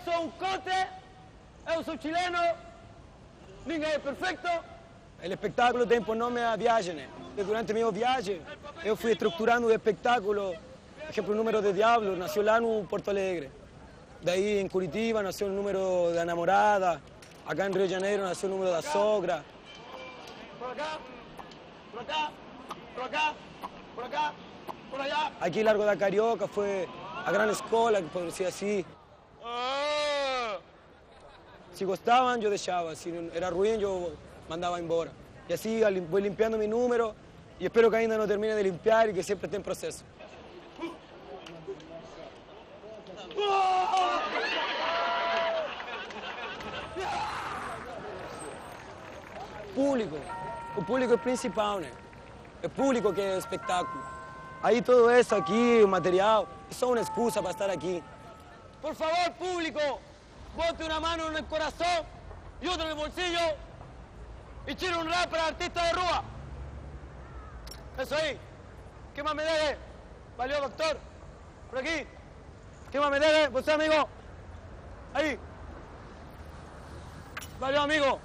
sou um conte, eu sou chileno, ninguém é perfeito. El espectáculo tem por nome a viagem. Durante minha viagem, eu fui estruturando o espectáculo. Por exemplo, o número de Diablo nasceu lá no Porto Alegre. Daí, em Curitiba, nasceu o número da namorada. Acá em Rio de Janeiro, nasceu o número da sogra. Por acá, por acá, por acá, por acá, por allá. Aqui, Largo da Carioca, foi a que pode ser assim. Ah. Se gostavam, eu deixava. Se era ruim, eu mandava embora. Eu lim- vou limpiando meu número. E espero que ainda não termine de limpiar e que sempre tem processo. Público. O público é principal, né? É público que é espetáculo. Aí tudo isso aqui, o material, é só uma excusa para estar aqui. Por favor, público, bote una mano en el corazón y otra en el bolsillo y tire un rap para artista de rúa. Eso ahí. ¿Qué más me debe? Valió, doctor. Por aquí. ¿Qué más me debe? ¿Vos amigo? Ahí. Valió, amigo.